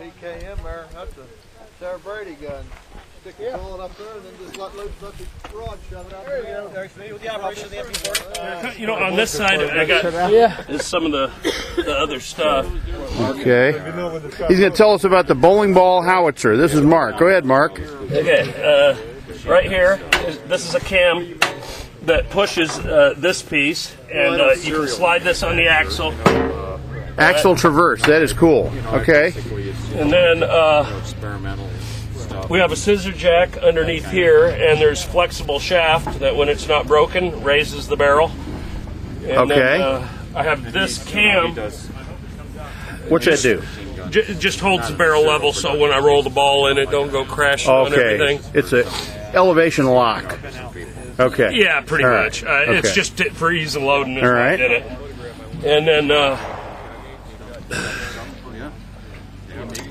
PKM there. That's a Sarah Brady gun. Stick the bullet up there and then just let loose, let the rod shove it out there. There you go. There's the operation of the MP40. You know, on this side, I got is some of the the other stuff. Okay. He's going to tell us about the bowling ball howitzer. This is Mark. Go ahead, Mark. Okay, uh, right here, this is a cam that pushes uh, this piece, and uh, you can slide this on the axle, Axle traverse. That is cool. Okay. and then uh, we have a scissor jack underneath here, and there's flexible shaft that, when it's not broken, raises the barrel. And Okay. Then, uh, I have this cam. What's that do? J- it just holds the barrel level, so when I roll the ball in, it don't go crashing on Okay. everything. It's a elevation lock. Okay. Yeah, pretty All right. much. Uh, It's Okay. just t- for ease of loading. is All why I right. did it. And then uh,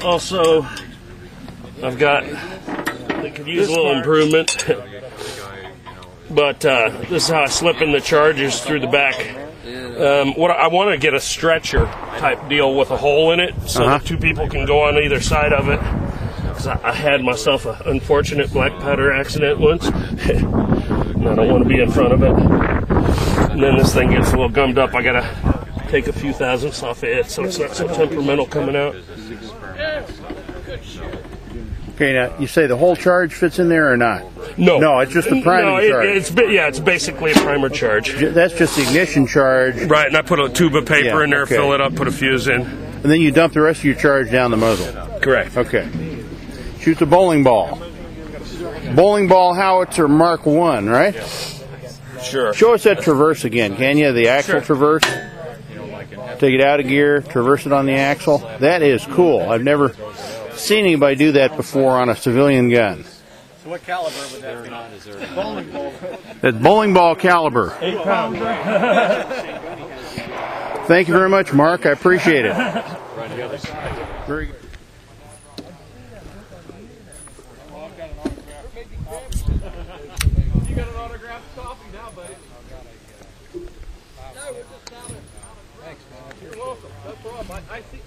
also, I've got. I could use a little improvement, but uh, this is how I slip in the charges through the back. Um, what I want to get a stretcher type deal with a hole in it, so Uh-huh. that two people can go on either side of it. Because I, I had myself an unfortunate black powder accident once, and I don't want to be in front of it. And then this thing gets a little gummed up. I gotta take a few thousandths off of it, so it's not so temperamental coming out. Okay. Now you say the whole charge fits in there or not? No, No, it's just the priming no, it- charge. It's yeah, it's basically a primer charge. That's just the ignition charge, Right, and I put a tube of paper Yeah, in there, okay. fill it up, put a fuse in. and then you dump the rest of your charge down the muzzle. Correct. Okay. Shoot the bowling ball. Bowling ball howitzer Mark One, right? Sure. Show us that traverse again, can you? The axle Sure. traverse. Take it out of gear, traverse it on the axle. That is cool. I've never seen anybody do that before on a civilian gun. So what caliber would that be? Bowling ball. That's bowling ball caliber. Thank you very much, Mark. I appreciate it. Very good. You got an autographed copy now, buddy. Thanks, man. You're welcome. No problem. I, I see.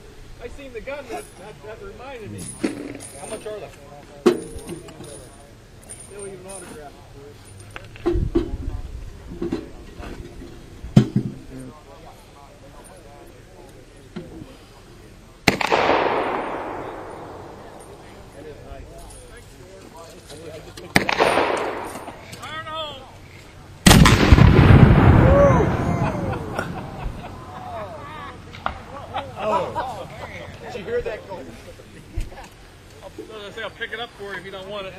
I seen the gun that, that, that reminded me. How much are they? Still even autographed you hear that go? I'll, say I'll pick it up for you if you don't want it.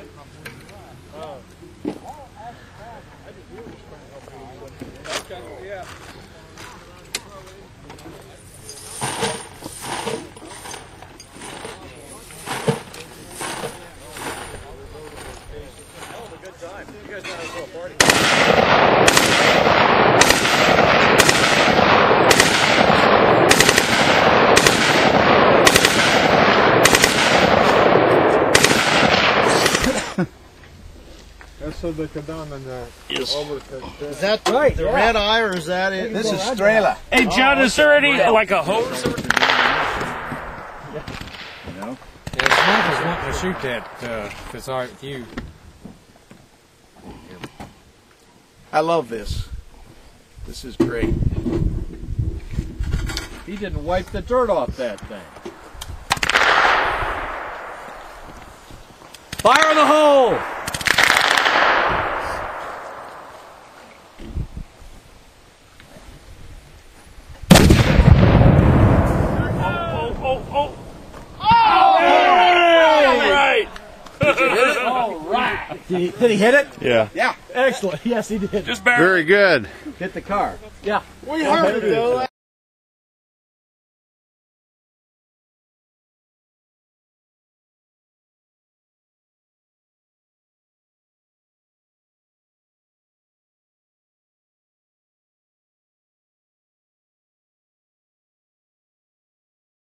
Okay, yeah. Hell of a good time. You guys want to go a party? That's so they can down and uh, Yes. Is that right? The red eye, or is that it? This is Strela. Hey, John, is there any like a hose? Or- Yeah, Smith is wanting to shoot that, uh, if it's all right with you. I love this. This is great. He didn't wipe the dirt off that thing. Fire in the hole! Oh, oh, oh! All right. Did he, did he hit it? Yeah. Yeah. Excellent. Yes, he did. Just barely. Very good. Hit the car. Yeah. We heard it though.